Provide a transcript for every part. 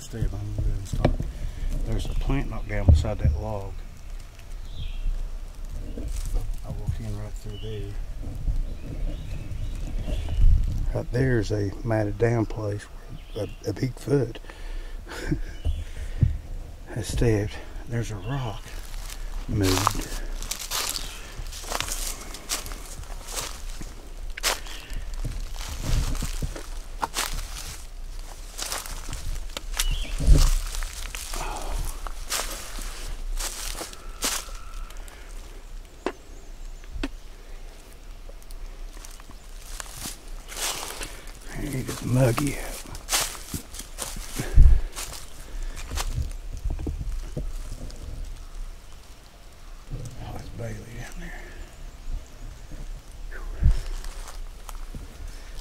let's stay on the and stop. There's a plant knocked down beside that log. I walk in right through there. Right there's a matted down place where a, a big foot has stepped. There's a rock moved. Out. Oh.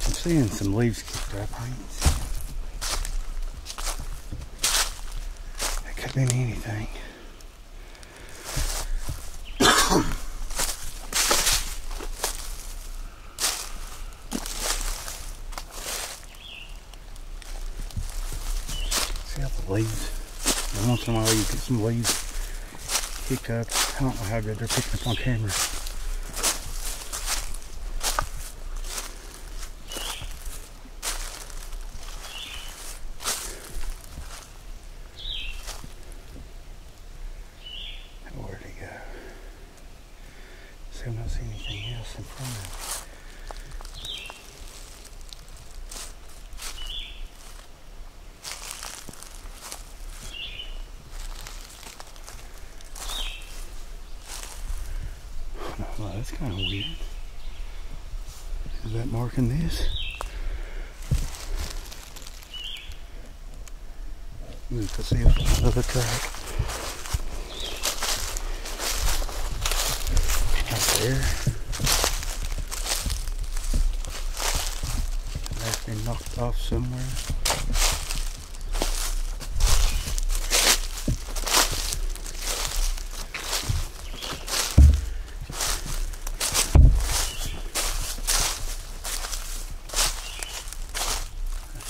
I'm seeing some leaves kicked up. It could have been anything. See how the leaves. Once in a while you get some leaves kicked up. I don't know how good they're picking up on camera. Where'd he go? See, I don't see anything else in front of me. That's kind of weird. Is that marking this? Move to see if another track. There. That's been knocked off somewhere.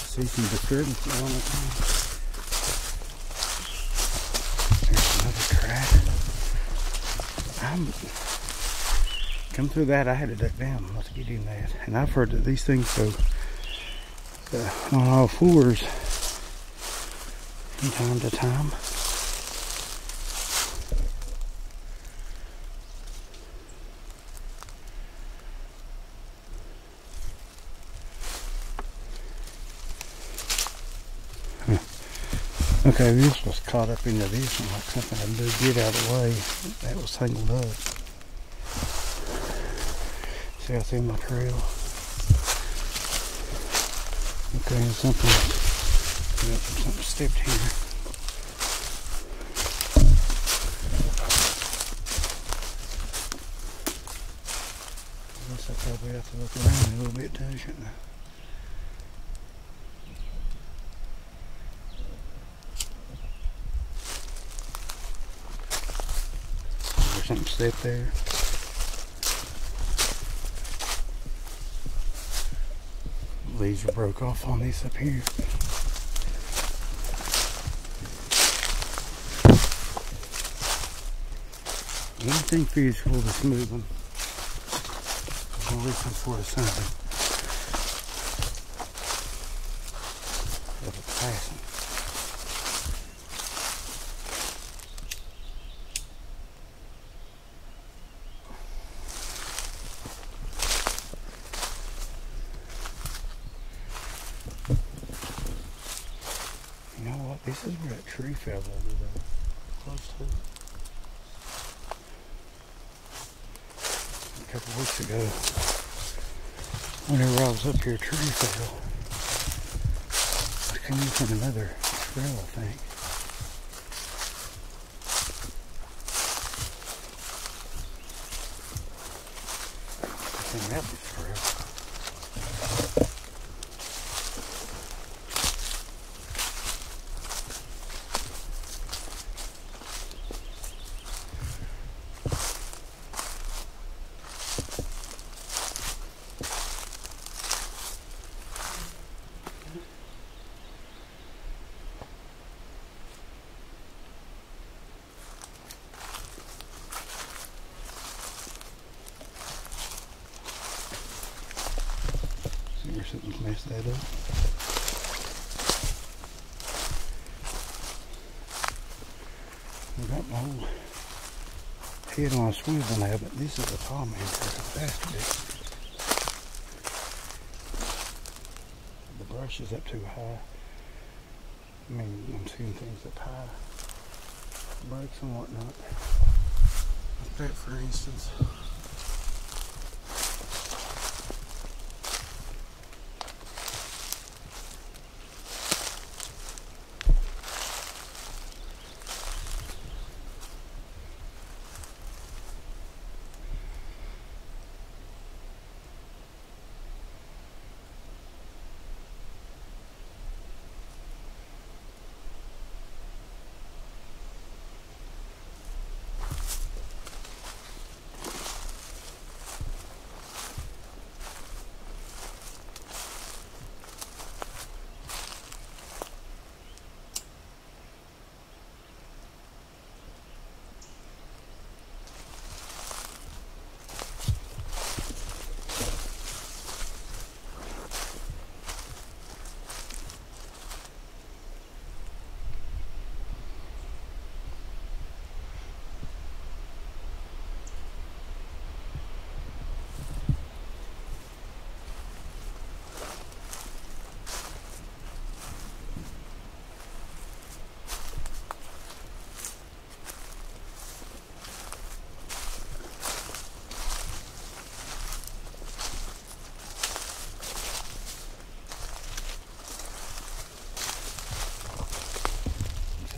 See some disturbance. There's another track. I'm come through that. I had to duck down to get in that. And I've heard that these things go uh, on all fours from time to time. Okay, this was caught up into this one like something I did get out of the way. That was tangled up. See, I see my trail. Okay, something, yep, something stepped here. I guess I probably have to look around a little bit too, shouldn't I? There's something set there. Leaves are broke off on these up here. Anything physical that's moving. We'll listen for something. It's passing. You know what? This is where that over there. Close to. A couple weeks ago, whenever I was up here, tree fell. It came from another trail, I think. I think that was trail. Messed. I got my whole head on a swivel now, but this is a palm anchor. It has to be. The brush is up too high. I mean, I'm seeing things up high. Brakes and whatnot. Like that, for instance.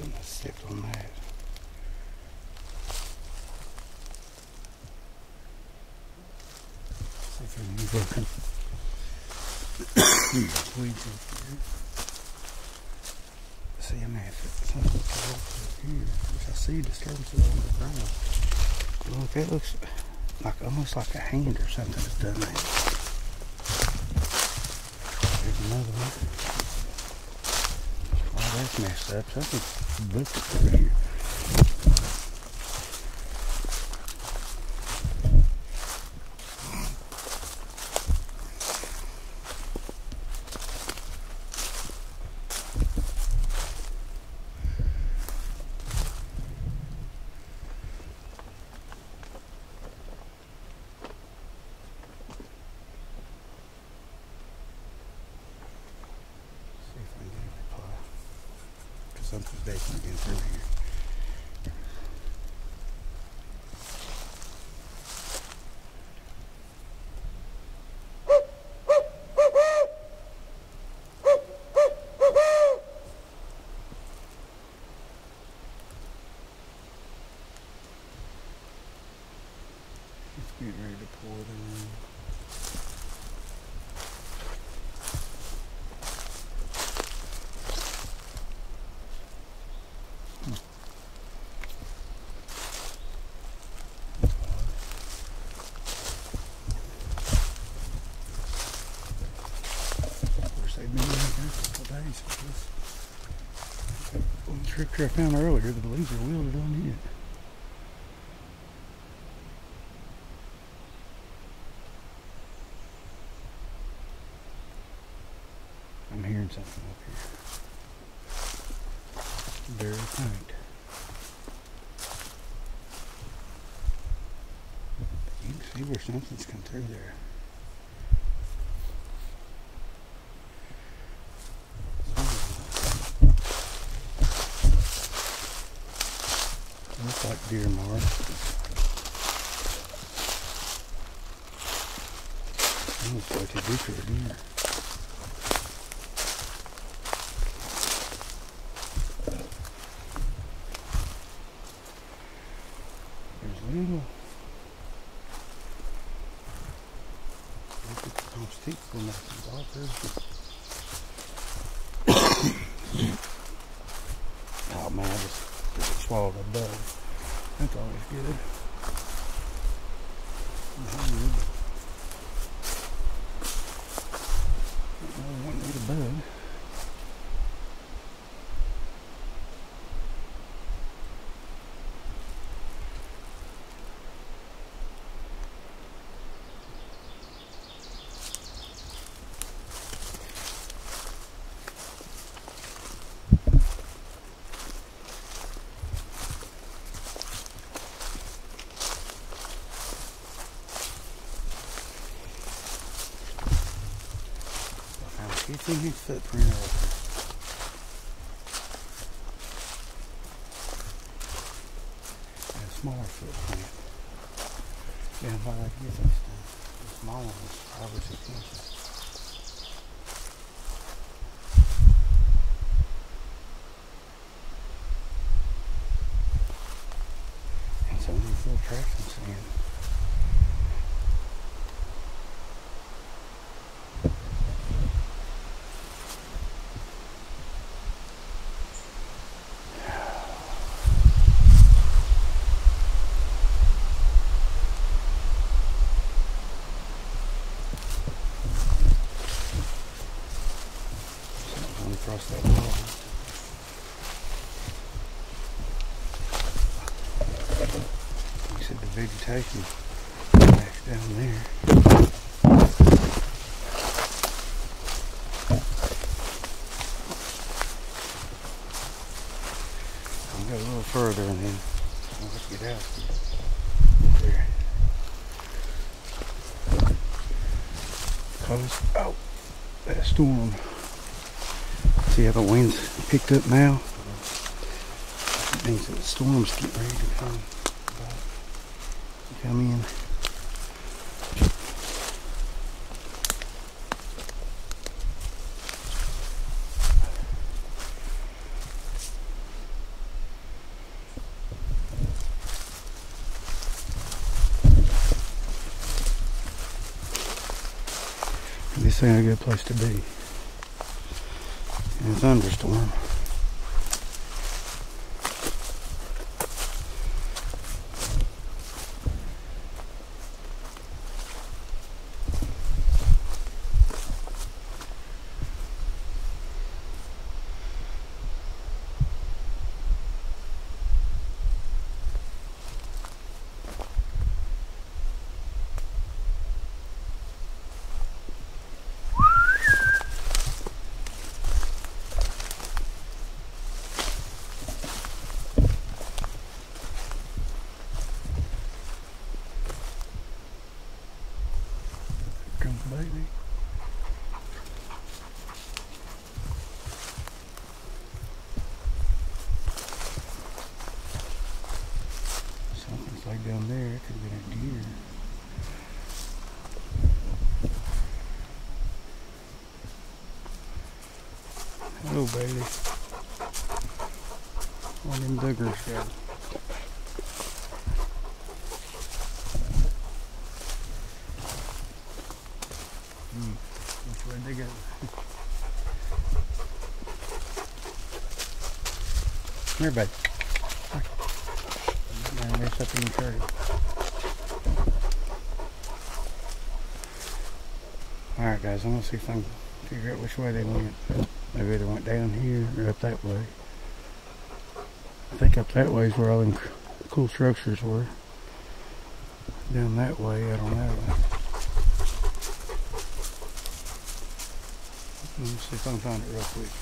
Something that stepped on that. See if anything's working. Weeds in here. See, I mean, if it's something here, which I see disturbances on the ground. Look, it looks like almost like a hand or something has done that. There's another one. Oh, that's messed up. Something's booked over here. See if I can get a reply. Because something's definitely getting through here. Getting ready to pour it in. Of course, they've been in here a couple of days. This one tractor I found earlier, the are wilted on it. I'm hearing something up here. Very faint. You can see where something's come through there. Like deer mark. For oh, a. There's little. Look at the for nothing. All Oh good. 15 inch footprint of a smaller footprint. Yeah, if I like this, the smaller one's five or six inches. And some of these little tracks I'm seeing. Something across that wall. You vegetation backs down there. I'll go a little further and then let's get out there. Cause oh that storm. See how the wind's picked up now? It means that the storm's getting ready to come come in. This ain't a good place to be. A thunderstorm. Comes baby. Something's like down there. It could have been a deer. Hello, baby. One of them duggars got Hmm. Which way they go? Here, bud. There's up in the. Alright guys, I'm gonna see if I can figure out which way they went. They went down here or up that way. I think up that way is where all them cool structures were. Down that way, I don't know. Let me see if I can find it real quick.